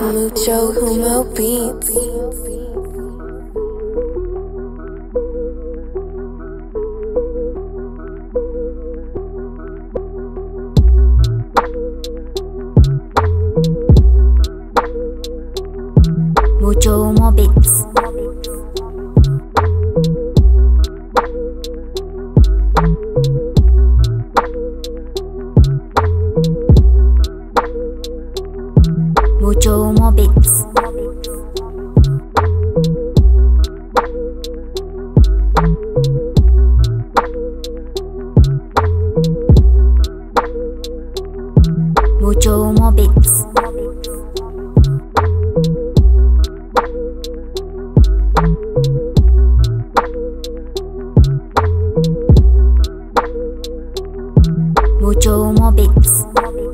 Mucho Humo Beats. Mucho Humo Beats. mix. Mucho Humo Beats. Mucho Humo Beats.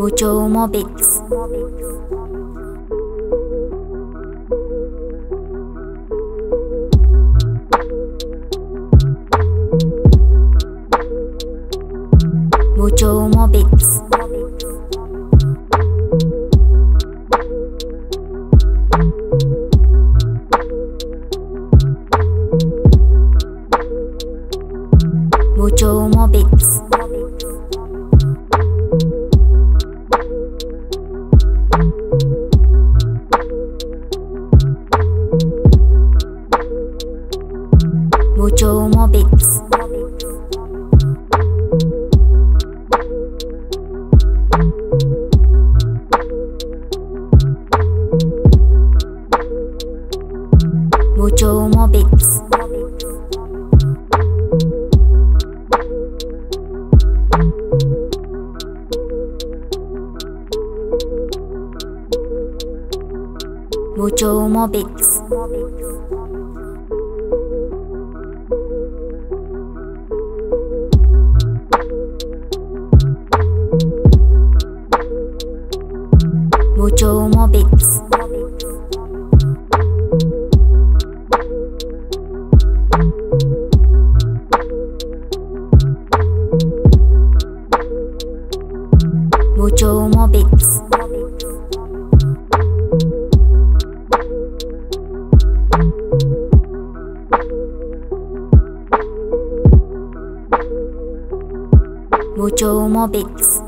Mojo Mucho Mojo beats. Joe more Joe Mobits. More bits. mucho Humo Beats. Mucho Humo Beats. Mucho Humo Beats.